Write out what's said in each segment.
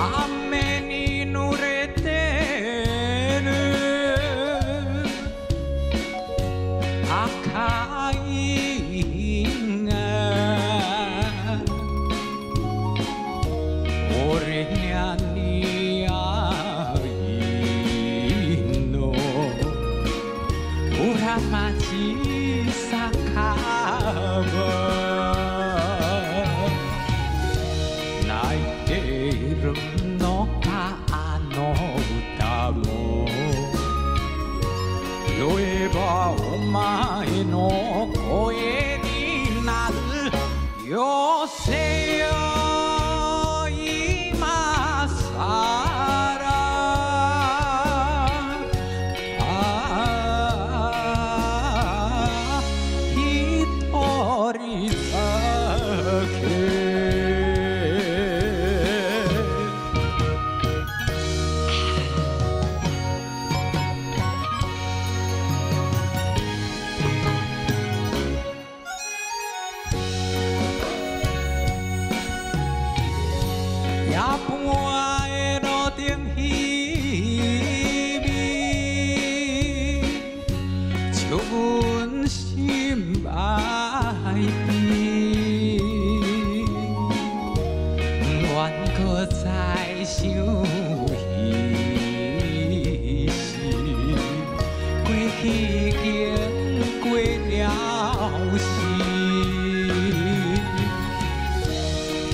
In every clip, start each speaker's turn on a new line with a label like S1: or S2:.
S1: 雨に濡れてる。赤いが俺にゃ似いの。裏町酒場。room 搁在想彼时，过去已经过了时。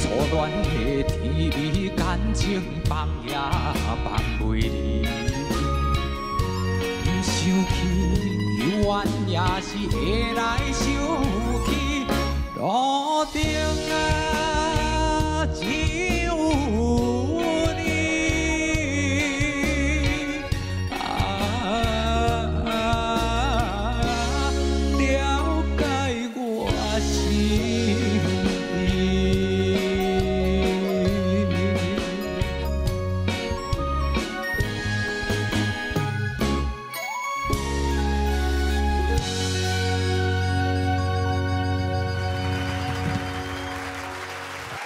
S1: 初恋的甜蜜感情放也放袂离，不想起犹原也是会来想起，路顶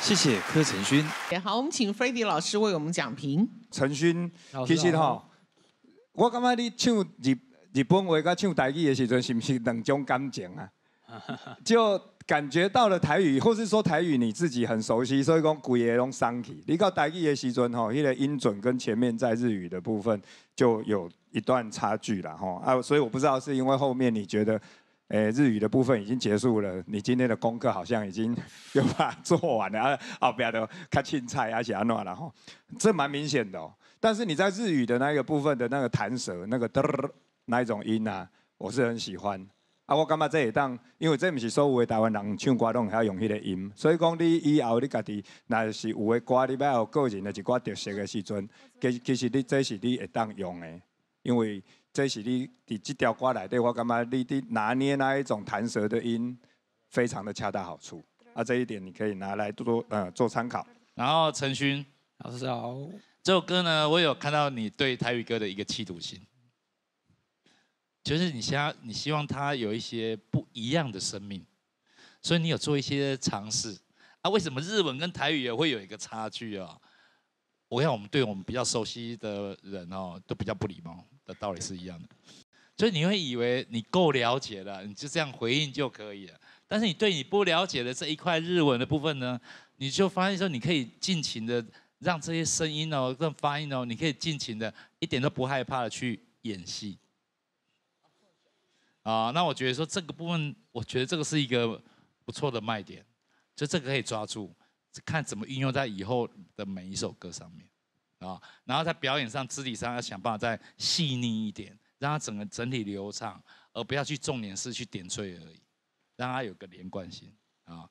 S2: 谢谢柯晨勋。
S3: 也好，我们请 f r e d d y 老师为我们讲评。
S4: 陈勋其实
S5: 好
S4: 吼，我感觉你唱日日本话甲唱台语的时阵，是不是两种感情啊？就感觉到了台语，或是说台语你自己很熟悉，所以讲规个拢送去。你到台语的时阵吼，迄、个音准跟前面在日语的部分就有一段差距了吼啊，所以我不知道是因为后面你觉得。诶，日语的部分已经结束了，你今天的功课好像已经 有把做完了，啊，后边的看青菜啊，是安怎了吼，这蛮明显的哦。但是你在日语的那个部分的那个弹舌，那个嘚那一种音啊，我是很喜欢。啊，我感觉这会当，因为这不是所有的台湾人唱歌拢会要用迄个音，所以讲你以后你家己若是有的歌你要有个人的一寡特色的时阵，其其实你这是你会当用的，因为这是你伫这条歌内底，我感觉你伫拿捏那一种弹舌的音，非常的恰到好处。啊，这一点你可以拿来多呃做参考。
S2: 然后陈勋，
S5: 老师好，
S2: 这首歌呢，我有看到你对台语歌的一个企图心，就是你想要你希望它有一些不一样的生命，所以你有做一些尝试啊。为什么日文跟台语也会有一个差距啊？我看我们对我们比较熟悉的人哦，都比较不礼貌的道理是一样的，所以你会以为你够了解了，你就这样回应就可以了。但是你对你不了解的这一块日文的部分呢，你就发现说你可以尽情的让这些声音哦、跟发音哦，你可以尽情的一点都不害怕的去演戏。啊，那我觉得说这个部分，我觉得这个是一个不错的卖点，就这个可以抓住，看怎么运用在以后的每一首歌上面啊。然后在表演上、肢体上要想办法再细腻一点，让它整个整体流畅，而不要去重点是去点缀而已，让它有个连贯性啊。